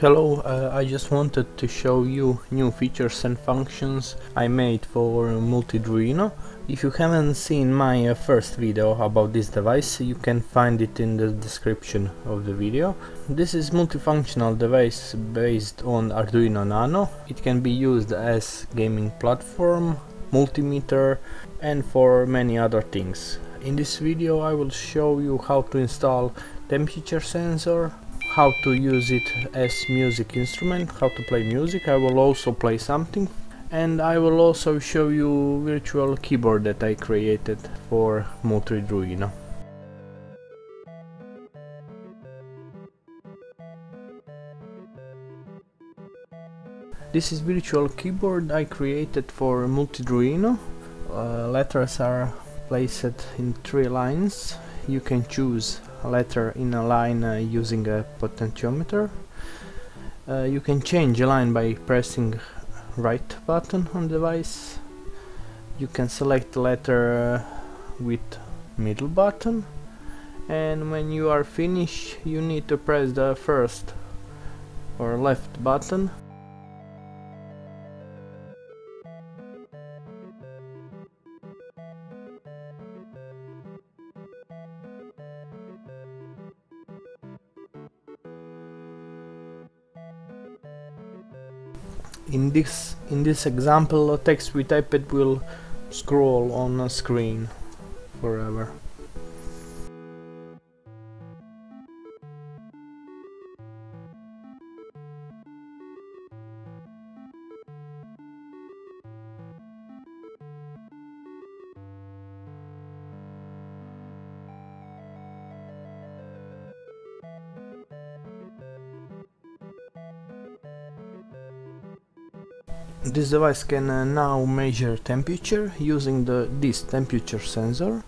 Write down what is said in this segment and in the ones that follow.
Hello, uh, I just wanted to show you new features and functions I made for Multidruino. If you haven't seen my uh, first video about this device, you can find it in the description of the video. This is multifunctional device based on Arduino Nano. It can be used as gaming platform, multimeter and for many other things. In this video I will show you how to install temperature sensor, how to use it as music instrument, how to play music. I will also play something and I will also show you virtual keyboard that I created for Multidruino. This is virtual keyboard I created for Multidruino. Uh, letters are placed in three lines. You can choose letter in a line uh, using a potentiometer. Uh, you can change a line by pressing right button on the device. You can select letter uh, with middle button and when you are finished you need to press the first or left button in this in this example text we type it will scroll on a screen forever This device can uh, now measure temperature using the this temperature sensor.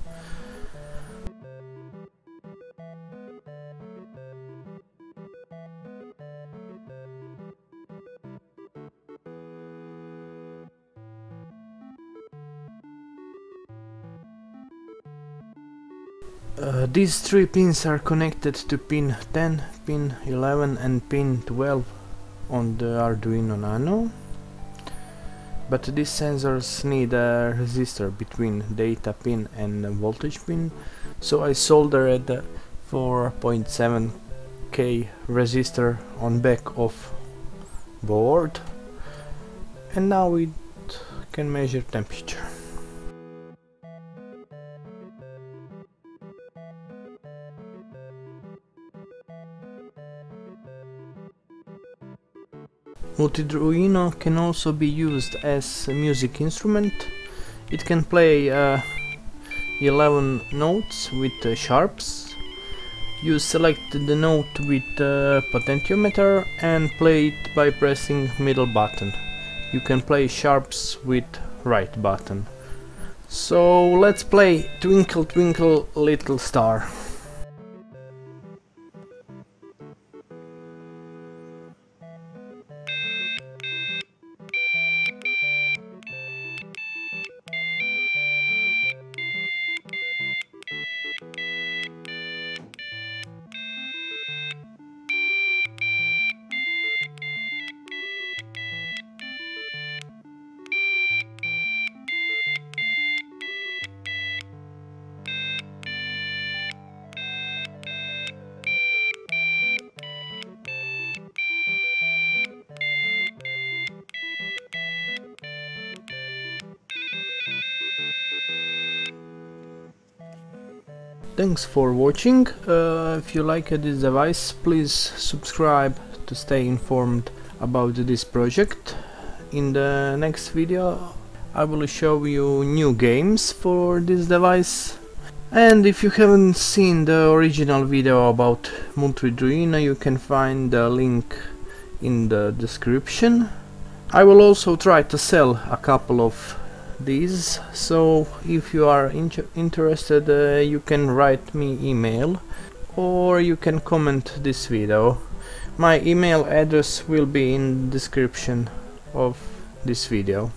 Uh, these three pins are connected to pin 10, pin 11 and pin 12 on the Arduino Nano but these sensors need a resistor between data pin and voltage pin. So I soldered a 4.7k resistor on back of board. And now it can measure temperature Multidruino can also be used as a music instrument. It can play uh, 11 notes with uh, sharps. You select the note with uh, potentiometer and play it by pressing middle button. You can play sharps with right button. So let's play Twinkle Twinkle Little Star. Thanks for watching, uh, if you like this device please subscribe to stay informed about this project. In the next video I will show you new games for this device and if you haven't seen the original video about Multidruino you can find the link in the description. I will also try to sell a couple of these. So if you are inter interested uh, you can write me email or you can comment this video. My email address will be in description of this video